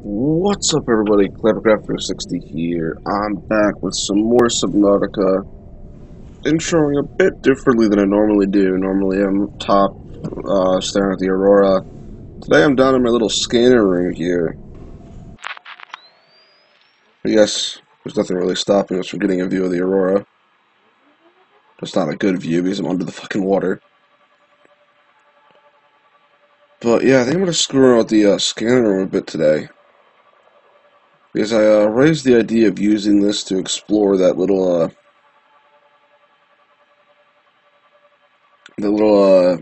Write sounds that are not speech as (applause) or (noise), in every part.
What's up, everybody? ClapperCraft360 here. I'm back with some more Subnautica. Introing a bit differently than I normally do. Normally, I'm top, uh, staring at the Aurora. Today, I'm down in my little scanner room here. But yes, there's nothing really stopping us from getting a view of the Aurora. It's not a good view because I'm under the fucking water. But yeah, I think I'm gonna screw around with the uh, scanner room a bit today. Because I uh, raised the idea of using this to explore that little, uh, the little, uh,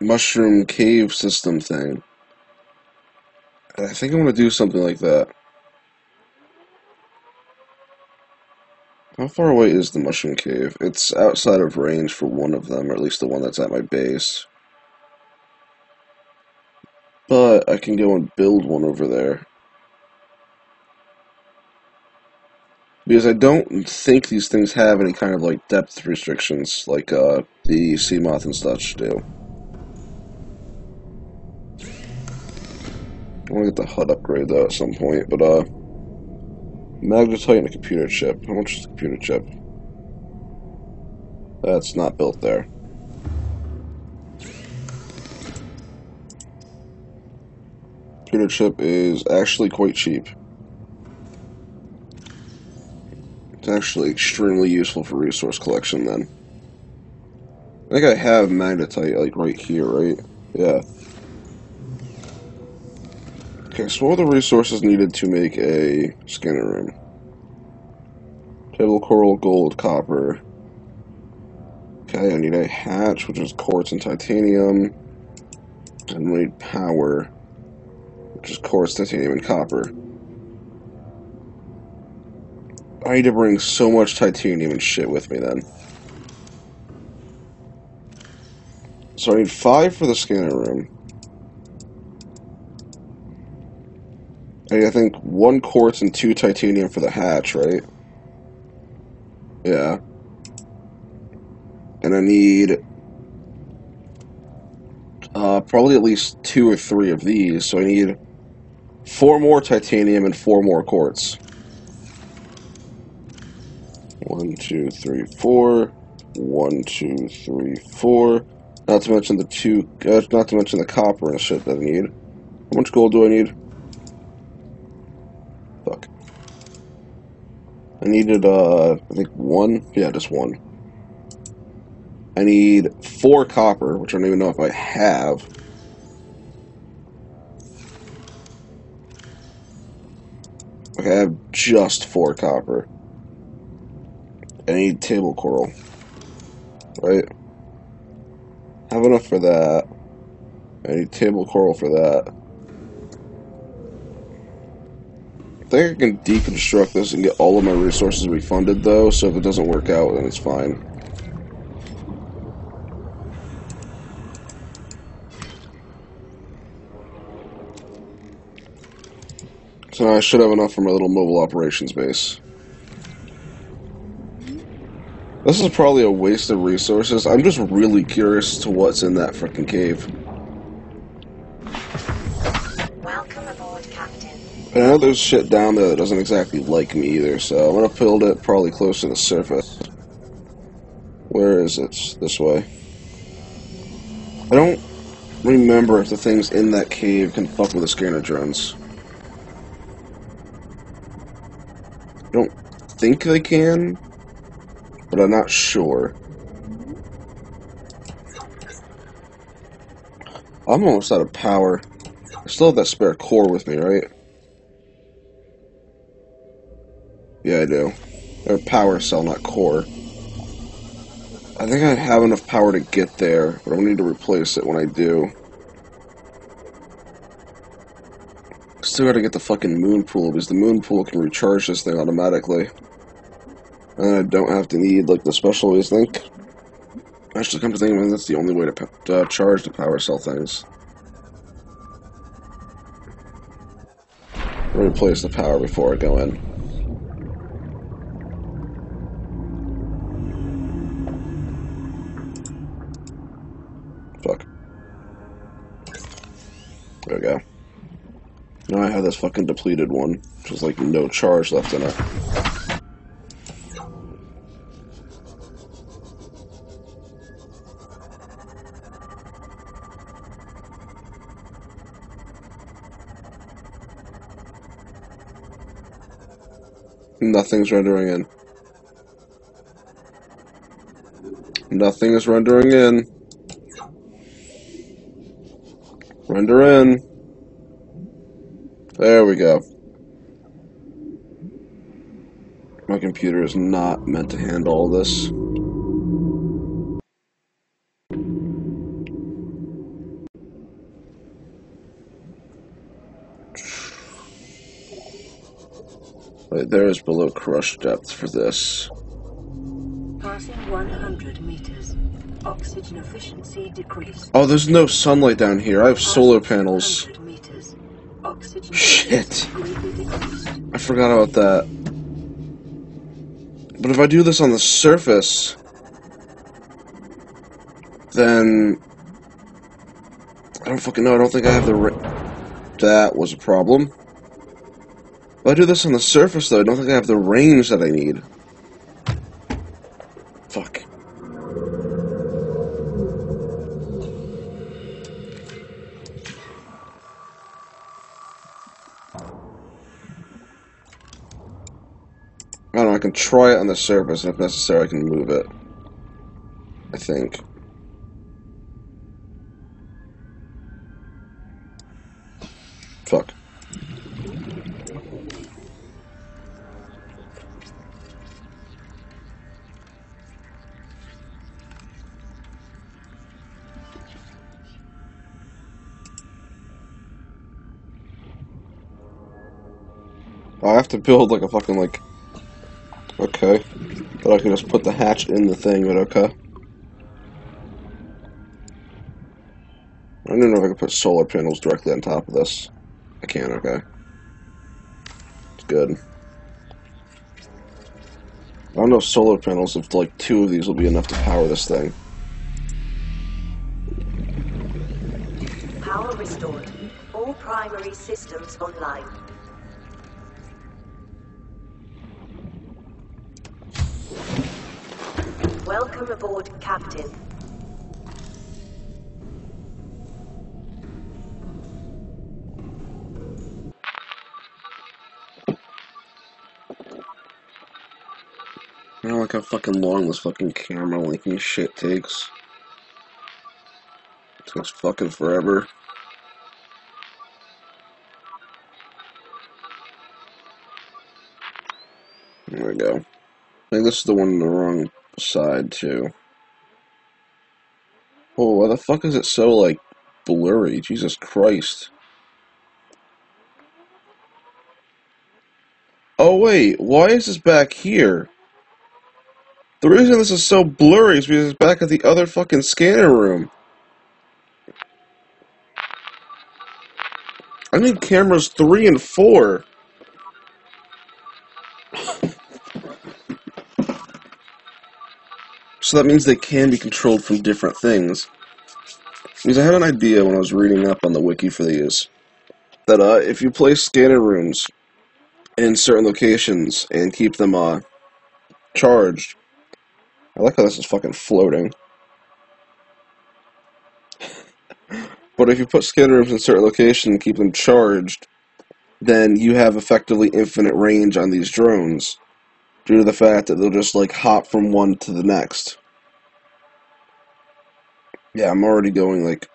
mushroom cave system thing. And I think I'm going to do something like that. How far away is the mushroom cave? It's outside of range for one of them, or at least the one that's at my base. But I can go and build one over there. Because I don't think these things have any kind of like depth restrictions like uh, the Seamoth and such do. I want to get the HUD upgrade though at some point, but uh, magnetite and a computer chip. How much is the computer chip? That's not built there. Computer chip is actually quite cheap. It's actually extremely useful for resource collection then. I think I have magnetite like right here, right? Yeah. Okay, so what are the resources needed to make a scanner room? Table coral, gold, copper. Okay, I need a hatch, which is quartz and titanium. And we need power, which is quartz, titanium, and copper. I need to bring so much titanium and shit with me then. So I need five for the scanner room. I think one quartz and two titanium for the hatch, right? Yeah. And I need uh, probably at least two or three of these, so I need four more titanium and four more quartz. One, two, three, four. One, two, three, four. Not to mention the two, uh, not to mention the copper and shit that I need. How much gold do I need? Fuck. I needed, uh, I think one? Yeah, just one. I need four copper, which I don't even know if I have. I have just four copper. Need table coral. Right? Have enough for that. I need table coral for that. I think I can deconstruct this and get all of my resources refunded though, so if it doesn't work out, then it's fine. So I should have enough for my little mobile operations base. This is probably a waste of resources. I'm just really curious to what's in that freaking cave. Welcome aboard, Captain. I know there's shit down there that doesn't exactly like me either, so I'm gonna build it probably close to the surface. Where is it? This way. I don't remember if the things in that cave can fuck with the scanner drones. I don't think they can, but I'm not sure. I'm almost out of power. I still have that spare core with me, right? Yeah, I do. A power cell, not core. I think I have enough power to get there, but I need to replace it when I do. Still gotta get the fucking moon pool, because the moon pool can recharge this thing automatically. And I don't have to need, like, the special waste link. Actually, come to think of it, that's the only way to uh, charge the power cell things. Replace the power before I go in. Fuck. There we go. Now I have this fucking depleted one, which is like no charge left in it. Nothing's rendering in. Nothing is rendering in. Render in. There we go. My computer is not meant to handle all this. Right, there is below crush depth for this. Passing 100 meters. Oxygen efficiency decreased. Oh, there's no sunlight down here. I have solar panels. 100 meters. Oxygen Shit. efficiency greatly decreased. I forgot about that. But if I do this on the surface, then I don't fucking know. I don't think I have the. That was a problem. If I do this on the surface, though, I don't think I have the range that I need. Fuck. I don't know, I can try it on the surface, and if necessary, I can move it. I think. Fuck. I have to build like a fucking like Okay. But I can just put the hatch in the thing, but okay. I don't know if I can put solar panels directly on top of this. I can, okay. It's good. I don't know if solar panels, if like two of these will be enough to power this thing. Power restored. All primary systems online. Welcome I don't like how fucking long this fucking camera linking shit takes. It takes fucking forever. There we go. I think this is the one on the wrong side too. Oh, why the fuck is it so like blurry? Jesus Christ. Oh wait, why is this back here? The reason this is so blurry is because it's back at the other fucking scanner room. I need cameras three and four. So that means they can be controlled from different things. Because I had an idea when I was reading up on the wiki for these that uh, if you place scanner rooms in certain locations and keep them uh, charged, I like how this is fucking floating. (laughs) but if you put scanner rooms in certain locations and keep them charged, then you have effectively infinite range on these drones due to the fact that they'll just like hop from one to the next. Yeah, I'm already going like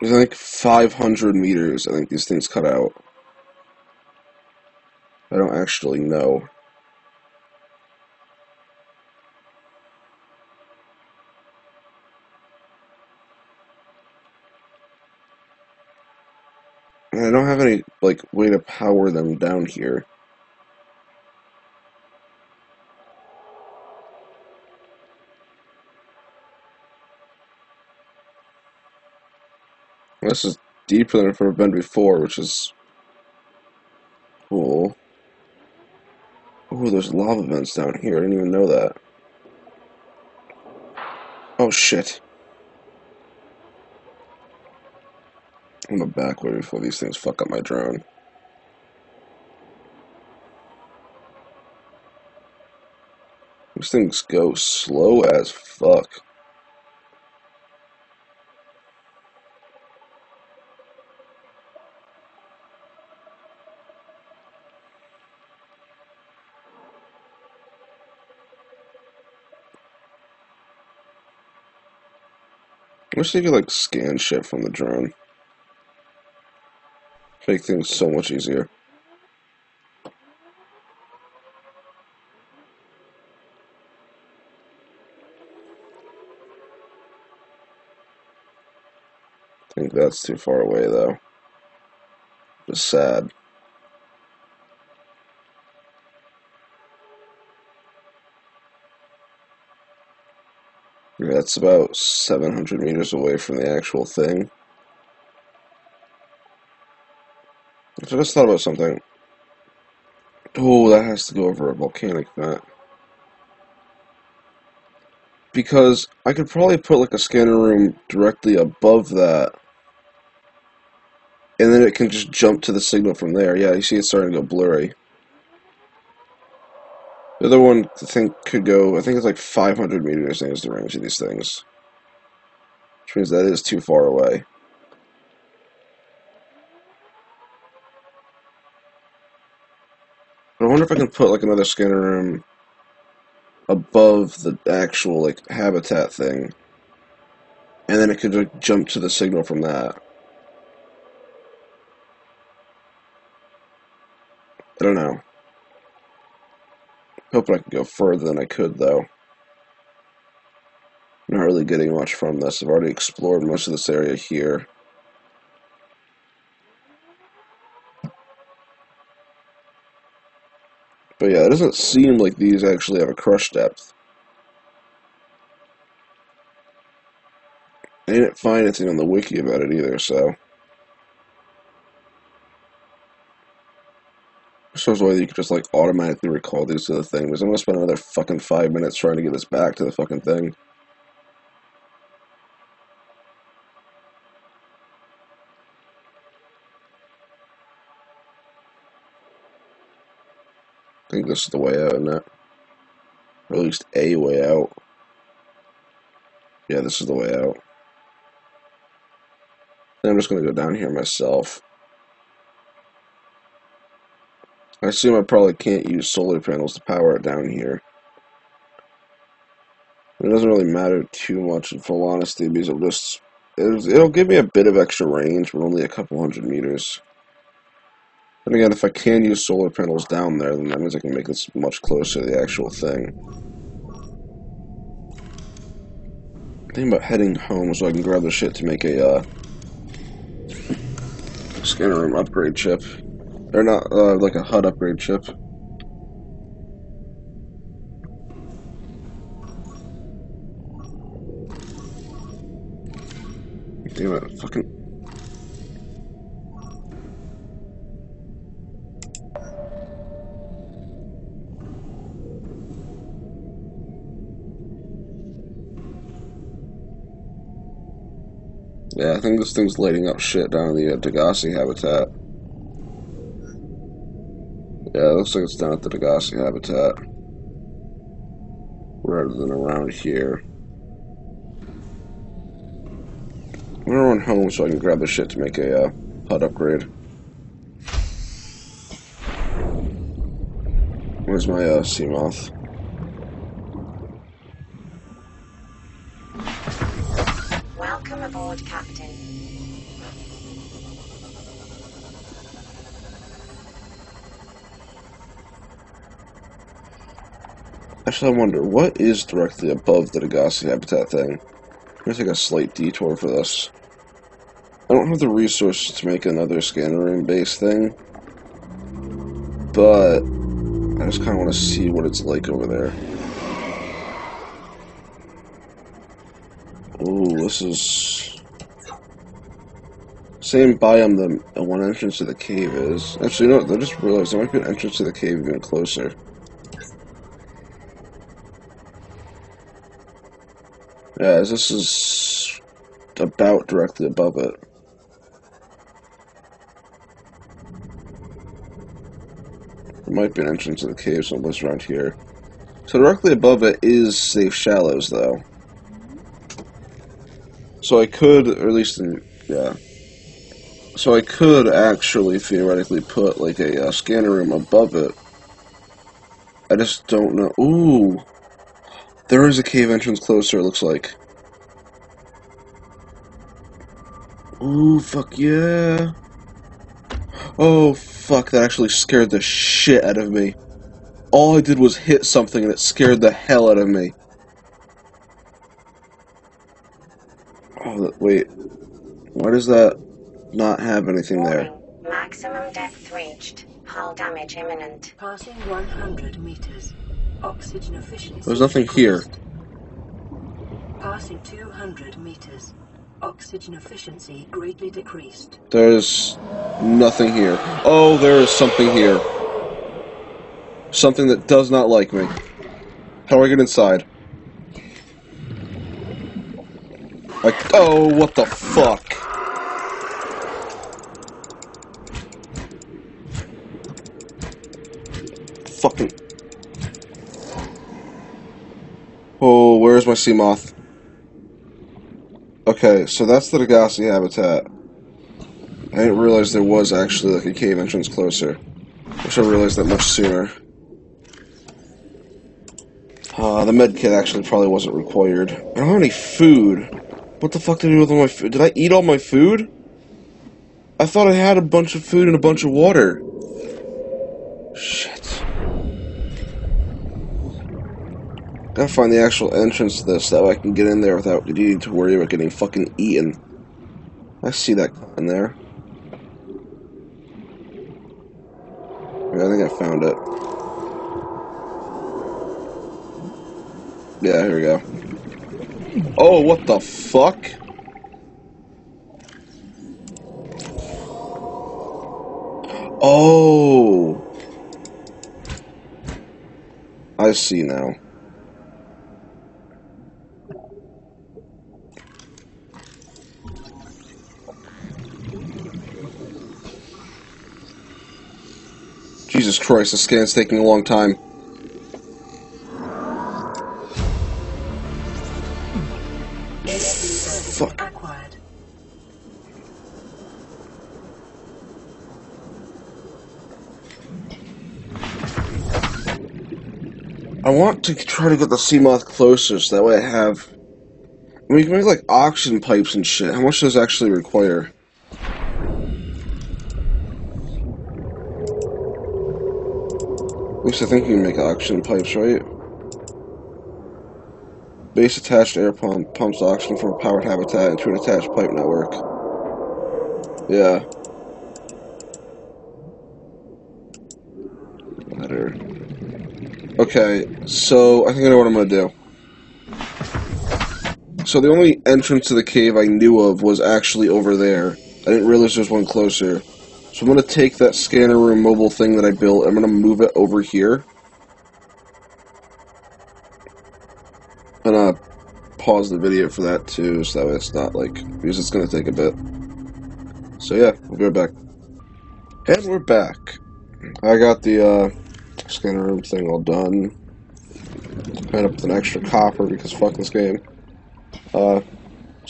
there's like 500 meters. I think these things cut out. I don't actually know. I don't have any like way to power them down here. This is deeper than I've ever been before, which is cool. Oh, there's lava vents down here. I didn't even know that. Oh shit. I'm gonna back way before these things fuck up my drone. These things go slow as fuck. Wish they could like scan shit from the drone. Make things so much easier. I think that's too far away though. Just sad. That's about 700 meters away from the actual thing. I just thought about something. Oh, that has to go over a volcanic vent. Because I could probably put like a scanner room directly above that. And then it can just jump to the signal from there. Yeah, you see it's starting to go blurry. The other one, I think, could go, I think it's like 500 meters, is the range of these things. Which means that is too far away. But I wonder if I can put like another scanner room above the actual like habitat thing. And then it could like, jump to the signal from that. I don't know. Hoping I can go further than I could, though. Not really getting much from this. I've already explored most of this area here. But yeah, it doesn't seem like these actually have a crush depth. I didn't find anything on the wiki about it either, so... shows whether you could just like automatically recall these to the thing. Because I'm gonna spend another fucking five minutes trying to get this back to the fucking thing. I think this is the way out, isn't it? Or at least a way out. Yeah, this is the way out. Then I'm just gonna go down here myself. I assume I probably can't use solar panels to power it down here. It doesn't really matter too much in full honesty because it'll just it'll give me a bit of extra range, but only a couple hundred meters. And again, if I can use solar panels down there, then that means I can make this much closer to the actual thing. Thinking about heading home so I can grab the shit to make a uh, scanner room upgrade chip. Or not, uh, like a HUD upgrade chip. Damn it, fucking... Yeah, I think this thing's lighting up shit down in the uh, Degasi habitat. Looks like it's down at the Degasi habitat. Rather than around here. I'm gonna run home so I can grab the shit to make a uh, HUD upgrade. Where's my uh, Seamoth? Welcome Actually, I wonder, what is directly above the Degasi habitat thing? I'm gonna take a slight detour for this. I don't have the resources to make another scanner room base thing, but I just kind of want to see what it's like over there. Oh, this is same biome the one entrance to the cave is. Actually, no, I just realized there might be an entrance to the cave even closer. Yeah, this is about directly above it. There might be an entrance to the cave somewhere around here. So directly above it is Safe Shallows, though. So I could, or at least, in, yeah. So I could actually theoretically put like a, a scanner room above it. I just don't know. Ooh there is a cave entrance closer. It looks like. Ooh, fuck yeah. Oh, fuck, that actually scared the shit out of me. All I did was hit something and it scared the hell out of me. Oh, wait. Why does that not have anything there? Maximum depth reached. Hull damage imminent. Passing 100 meters. Oxygen efficiency. There's nothing here. Passing 200 meters. Oxygen efficiency greatly decreased. There's nothing here. Oh, there is something here. Something that does not like me. How do I get inside? I, oh, what the fuck? Fucking. Oh, where's my Seamoth? Okay, so that's the Degasi habitat. I didn't realize there was actually like a cave entrance closer. Wish I realized that much sooner. Uh, the med kit actually probably wasn't required. I don't have any food. What the fuck did I do with all my food? Did I eat all my food? I thought I had a bunch of food and a bunch of water. Shit. I gotta find the actual entrance to this, that way I can get in there without needing to worry about getting fucking eaten. I see that in there. I think I found it. Yeah, here we go. Oh, what the fuck? Oh. I see now. Jesus Christ, the scan's taking a long time. Fuck. I want to try to get the Seamoth closer so that way I have. I mean, you can make like oxygen pipes and shit. How much does actually require? I think you can make oxygen pipes, right? Base attached air pump pumps oxygen from a powered habitat into an attached pipe network. Yeah. Better. Okay, so I think I know what I'm gonna do. So the only entrance to the cave I knew of was actually over there. I didn't realize there was one closer. So I'm gonna take that scanner room mobile thing that I built. I'm gonna move it over here. And uh, pause the video for that too, so that way it's not like because it's gonna take a bit. So yeah, we'll be right back. And we're back. I got the uh, scanner room thing all done. End up an extra copper because fuck this game. Uh,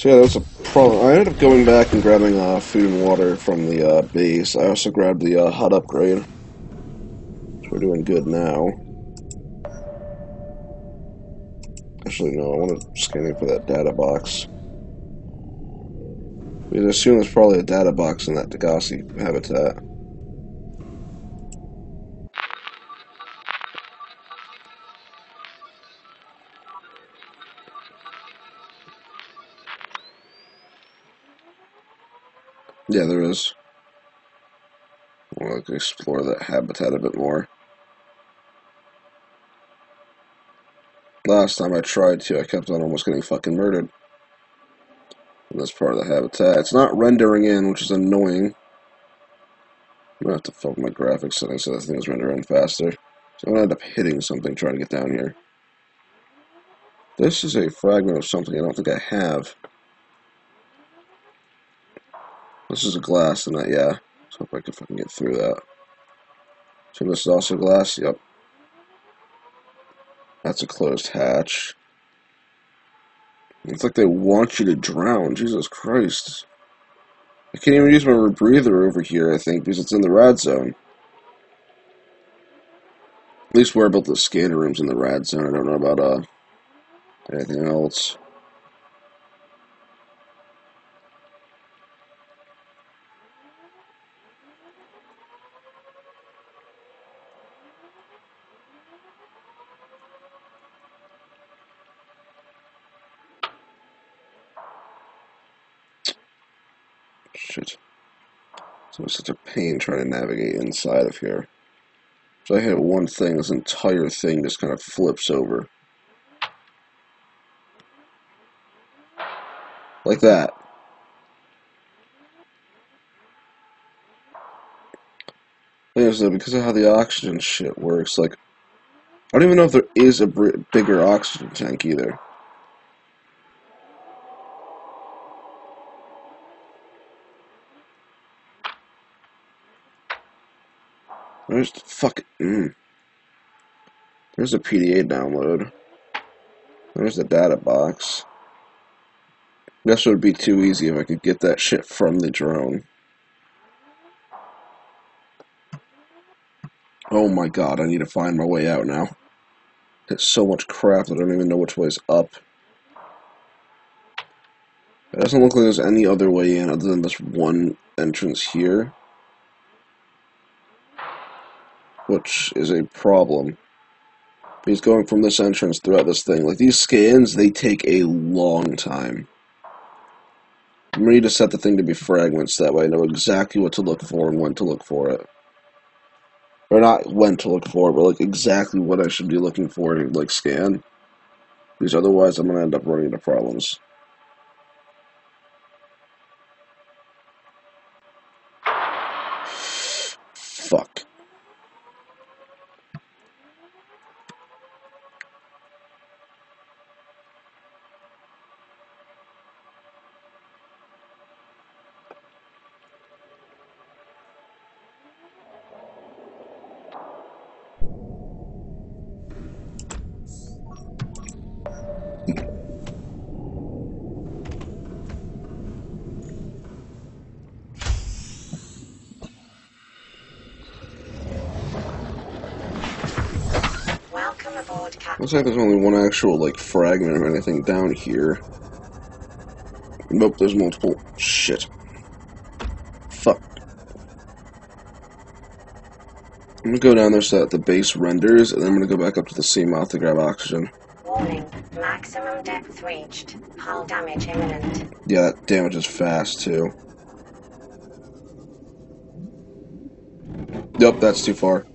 so yeah, that was a problem. I ended up going back and grabbing uh, food and water from the uh, base. I also grabbed the uh, HUD upgrade. So we're doing good now. Actually, no, I want to scan in for that data box. I assume there's probably a data box in that Degasi habitat. Yeah, there is. We'll explore that habitat a bit more. Last time I tried to, I kept on almost getting fucking murdered. And that's part of the habitat. It's not rendering in, which is annoying. I'm gonna have to fuck my graphics settings so that thing's rendering faster. So I'm gonna end up hitting something trying to get down here. This is a fragment of something I don't think I have. This is a glass, and that, yeah. So if I can fucking get through that. So this is also glass? Yep. That's a closed hatch. It's like they want you to drown. Jesus Christ. I can't even use my rebreather over here, I think, because it's in the rad zone. At least where about the scanner rooms in the rad zone. I don't know about uh anything else. Shit. It's such a pain trying to navigate inside of here. So I hit one thing, this entire thing just kind of flips over. Like that. Though, because of how the oxygen shit works, like, I don't even know if there is a bigger oxygen tank either. There's the fuck. Mm. There's a PDA download. There's the data box. This would be too easy if I could get that shit from the drone. Oh my god, I need to find my way out now. There's so much crap I don't even know which way's up. It doesn't look like there's any other way in other than this one entrance here. Which is a problem. He's going from this entrance throughout this thing. Like, these scans, they take a long time. I'm ready to set the thing to be fragments, that way I know exactly what to look for and when to look for it. Or not when to look for it, but like exactly what I should be looking for to like scan. Because otherwise I'm gonna end up running into problems. Fuck. Aboard, Captain. Looks like there's only one actual like fragment or anything down here. Nope, there's multiple. Shit. Fuck. I'm gonna go down there so that the base renders, and then I'm gonna go back up to the Seamoth to grab oxygen. Warning. Maximum depth reached. Hull damage imminent. Yeah, that damage is fast too. Yep, that's too far.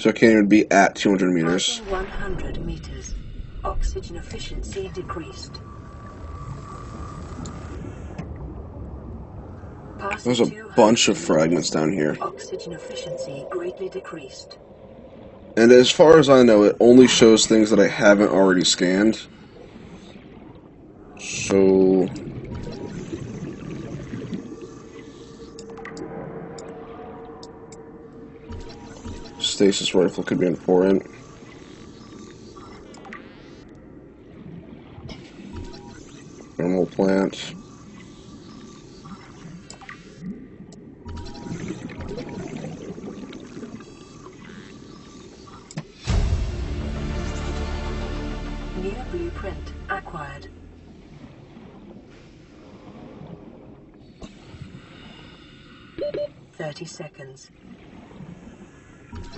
So I can't even be at 200 meters. 100 meters. Oxygen efficiency decreased. Passing There's a bunch of fragments down here. Oxygen efficiency greatly decreased. And as far as I know, it only shows things that I haven't already scanned. So. Stasis rifle could be important. Thermal plant. New blueprint acquired. Thirty seconds.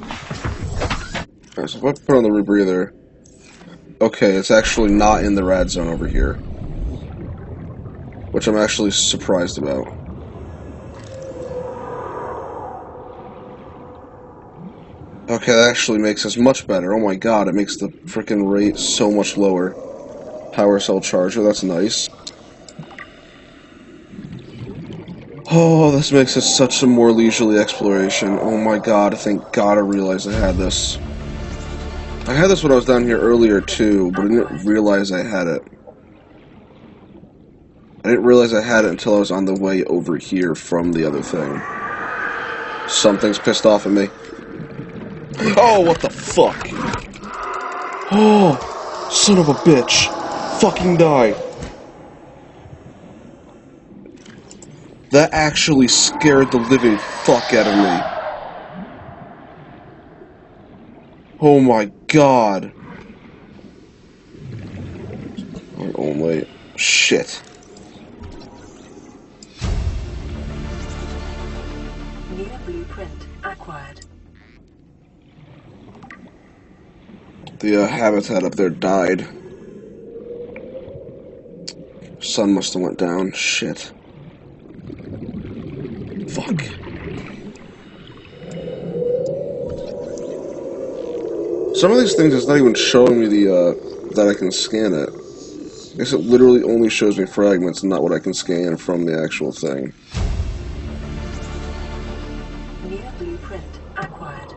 Alright, so if I put on the rebreather. Okay, it's actually not in the rad zone over here. Which I'm actually surprised about. Okay, that actually makes us much better. Oh my god, it makes the freaking rate so much lower. Power cell charger, that's nice. Oh, this makes us such a more leisurely exploration. Oh my god, thank god I realized I had this. I had this when I was down here earlier too, but I didn't realize I had it. I didn't realize I had it until I was on the way over here from the other thing. Something's pissed off at me. Oh, what the fuck? Oh, son of a bitch. Fucking die. That actually scared the living fuck out of me. Oh my god. Oh, wait. Shit. New blueprint acquired. The uh, habitat up there died. Sun must have went down. Shit. Fuck. Some of these things it's not even showing me the uh, that I can scan it. I guess it literally only shows me fragments and not what I can scan from the actual thing. New blueprint acquired.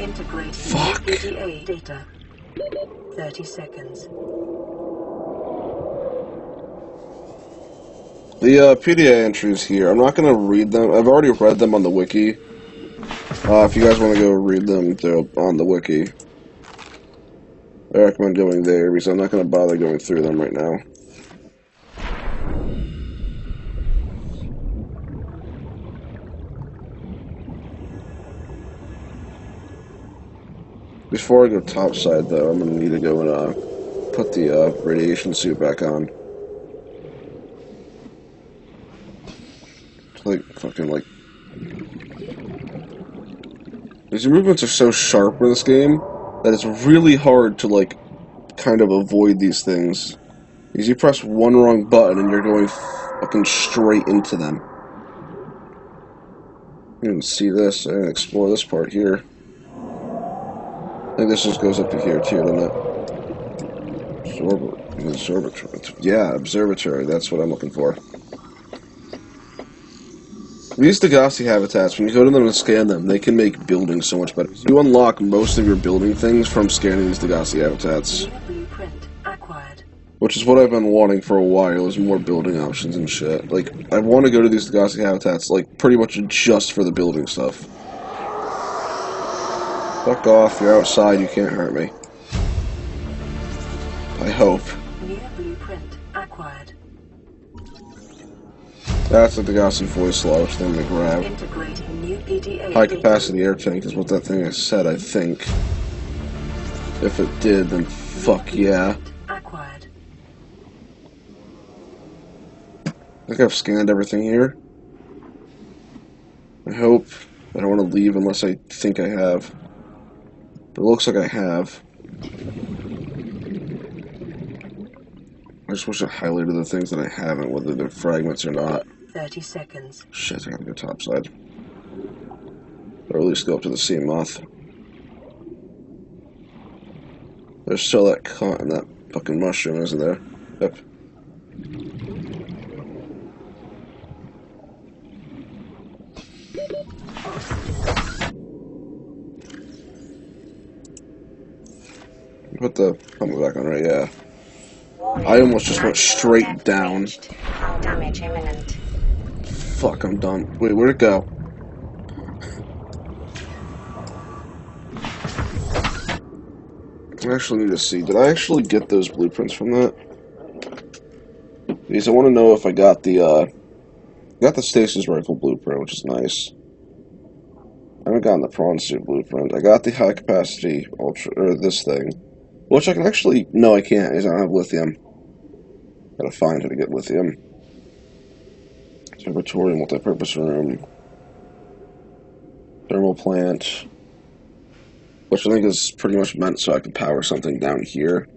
Integrate Fuck. PDA data. 30 seconds. The uh, PDA entries here, I'm not going to read them. I've already read them on the wiki. Uh, if you guys want to go read them, they're on the wiki. I recommend going there because I'm not going to bother going through them right now. Before I go topside, though, I'm going to need to go and uh, put the uh, radiation suit back on. Like fucking like these movements are so sharp in this game that it's really hard to like kind of avoid these things. Because you press one wrong button and you're going fucking straight into them. You can see this. And explore this part here. I think this just goes up to here too doesn't it? Observ- observatory yeah observatory. That's what I'm looking for these Degasi habitats, when you go to them and scan them, they can make buildings so much better. You unlock most of your building things from scanning these Degasi habitats, which is what I've been wanting for a while, is more building options and shit. Like, I want to go to these Degasi habitats, like, pretty much just for the building stuff. Fuck off, you're outside, you can't hurt me. I hope. That's the Degasi voice sludge thing to grab. Integrating new PDA High capacity air tank is what that thing has said, I think. If it did, then fuck yeah. I think I've scanned everything here. I hope. I don't want to leave unless I think I have. But it looks like I have. I just wish I highlighted the things that I haven't, whether they're fragments or not. 30 seconds. Shit, I gotta go topside. Or at least go up to the Seamoth. There's still that con that fucking mushroom, isn't there? Yep. Put the helmet back on, right? Yeah. I almost just went straight down. reached. Damage imminent. Fuck, I'm done. Wait, where'd it go? I actually need to see. Did I actually get those blueprints from that? Because I want to know if I got the, uh... Got the Stasis rifle blueprint, which is nice. I haven't gotten the prawn suit blueprint. I got the high capacity ultra, or this thing. Which I can actually, no I can't, because I don't have lithium. Gotta find how to get lithium. Observatory, multi-purpose room, thermal plant, which I think is pretty much meant so I can power something down here.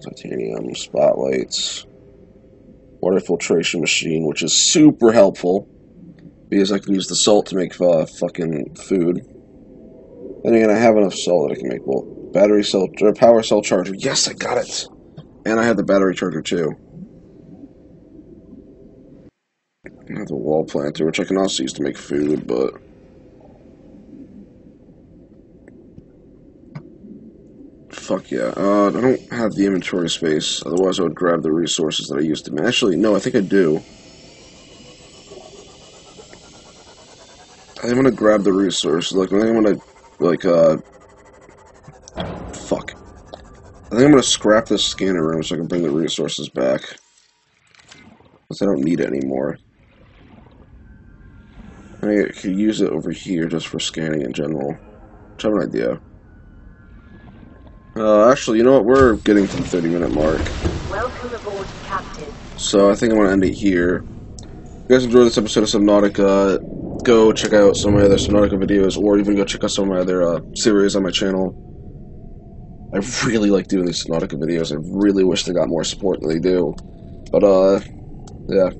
Titanium, spotlights, water filtration machine, which is super helpful because I can use the salt to make uh, fucking food. Then again, I have enough salt that I can make well battery cell or power cell charger. Yes, I got it, and I have the battery charger too. I have the wall planter, which I can also use to make food, but fuck yeah. Uh, I don't have the inventory space. Otherwise, I would grab the resources that I used to. Actually, no, I think I do. I'm gonna grab the resources. Like, I think I'm gonna, like, uh, fuck. I think I'm gonna scrap this scanner room so I can bring the resources back. Because I don't need it anymore. I could use it over here just for scanning in general. Which I have an idea. Uh, actually, you know what? We're getting to the 30 minute mark. Welcome aboard, Captain. So I think I'm going to end it here. If you guys enjoyed this episode of Subnautica, go check out some of my other Subnautica videos, or even go check out some of my other uh, series on my channel. I really like doing these Subnautica videos. I really wish they got more support than they do. But, uh, yeah.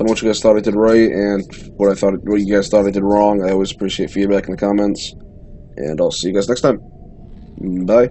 Tell me what you guys thought I did right, and what I thought, what you guys thought I did wrong. I always appreciate feedback in the comments. And I'll see you guys next time. Bye.